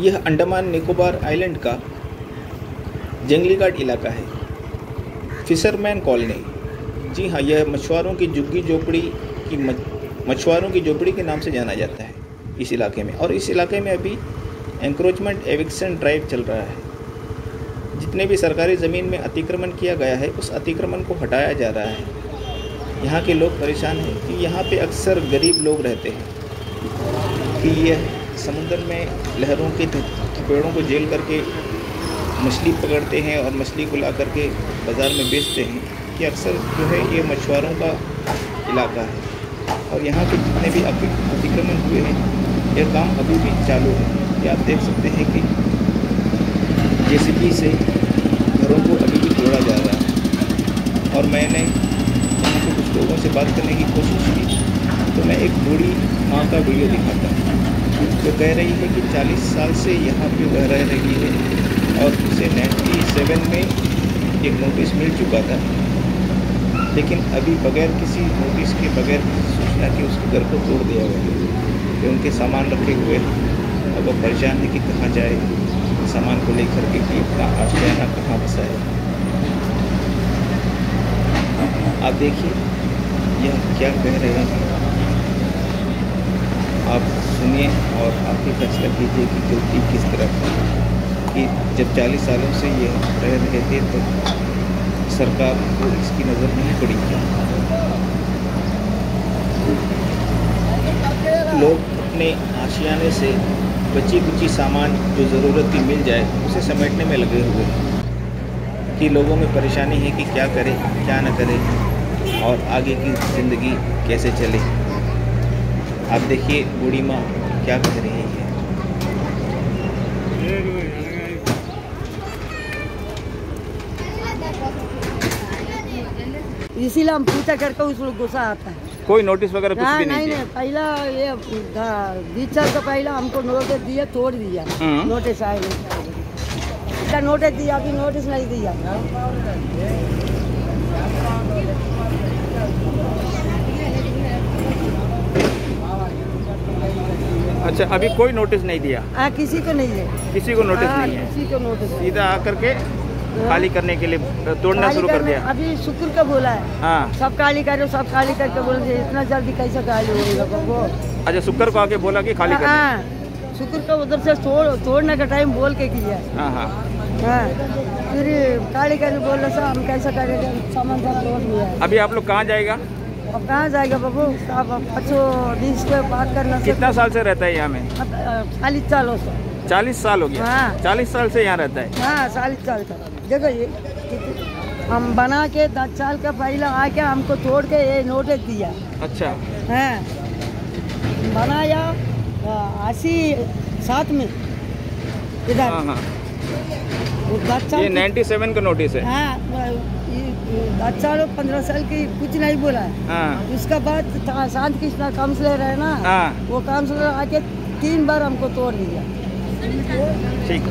यह अंडमान निकोबार आइलैंड का जंगली घाट इलाका है। Fisherman colony. जी हाँ यह मछुआरों की झुग्गी झोपड़ी की मछुआरों की झोपड़ी के नाम से जाना जाता है इस इलाके में। और इस इलाके में अभी एंक्रोचमेंट एविक्सन ड्राइव चल रहा है। जितने भी सरकारी ज़मीन में अतिक्रमण किया गया है, उस अतिक्रमण को हटाया जा रहा है। यहाँ के लोग परेशान हैं कि यहाँ पे अक्सर गरीब लोग रहते हैं कि यह समुद्र में लहरों के थपेड़ों को जेल करके मछली पकड़ते हैं और मछली को ला करके बाज़ार में बेचते हैं, कि अक्सर जो है ये मछुआरों का इलाका है। और यहाँ के जितने भी अतिक्रमण हुए हैं यह काम अभी भी चालू है। ये आप देख सकते हैं कि जेसीबी से घरों को अभी भी तोड़ा जा रहा है। और मैंने यहाँ पे कुछ लोगों से बात करने की कोशिश की तो मैं एक बूढ़ी माँ का वीडियो दिखाता हूँ। जो कह रही है कि 40 साल से यहाँ पे वह रह रही है और उसे 97 में एक नोटिस मिल चुका था। लेकिन अभी बगैर किसी नोटिस के, बगैर सूचना के उसके घर को तोड़ दिया गया कि उनके सामान रखे हुए हैं। अब वो परेशान है कि कहाँ जाए, सामान को लेकर के कि अपना आशियाना कहाँ बसाए। आप देखिए, यह क्या कह रहे हैं। आप सुनिए और आप फैसला कीजिए कि गलती किस तरह कि जब 40 सालों से ये रह रहे थे तो सरकार को इसकी नज़र नहीं पड़ी थी लोग अपने आशियाने से बची कुची सामान जो ज़रूरत की मिल जाए, उसे समेटने में लगे हुए हैं। कि लोगों में परेशानी है कि क्या करें, क्या ना करें, और आगे की ज़िंदगी कैसे चले। आप देखिए बूढ़ी माँ क्या कह रही है। इसीलिए हम पूछा करके उस लोग गुस्सा आता है। कोई नोटिस वगैरह कुछ भी नहीं नहीं पहला ये साल तो पहला हमको नोटिस दिया तोड़ दिया। हम्म। नोटिस आए नहीं। नोटिस दिया अभी नोटिस नहीं दिया। अच्छा अभी कोई नोटिस नहीं दिया? आ, हाँ, किसी को नहीं है किसी को नोटिस हाँ, नहीं है? किसी को नोटिस सीधा आकर के खाली करने के लिए तोड़ना शुरू कर दिया? अभी शुक्र का बोला है। हाँ। सब खाली करो सब खाली करके बोल रहे इतना जल्दी कैसे खाली होगा वो अच्छा शुक्र को आके बोला कि खाली कर हाँ। शुक्र का उधर से तोड़ तोड़ने का टाइम बोल के किया हाँ। हाँ हाँ। फिर खाली करके बोल रहे हम कैसे करेंगे? सामान सब तोड़ लिया अभी आप लोग कहाँ जाएगा? अब कहाँ जाएगा बाबू? आप अच्छो बीस पे बात करना कितना साल से रहता है यहाँ में? चालीस सालों से। चालीस साल हो गया। हाँ। चालीस साल से यहाँ रहता है? हाँ चालीस साल का देखो ये हम बना के दस साल का पहला आके हमको तोड़ के ये नोटिस दिया। अच्छा। है। बनाया अस्सी सात में। इधर। हाँ, हाँ। ये नाइन्टी सेवन का नोटिस है। हाँ दस लोग पंद्रह साल की कुछ नहीं बोला है। उसका उसके बाद शांत कृष्णा काउंसलर है ना हाँ। वो काउंसलर आके तीन बार हमको तोड़ दिया। ठीक।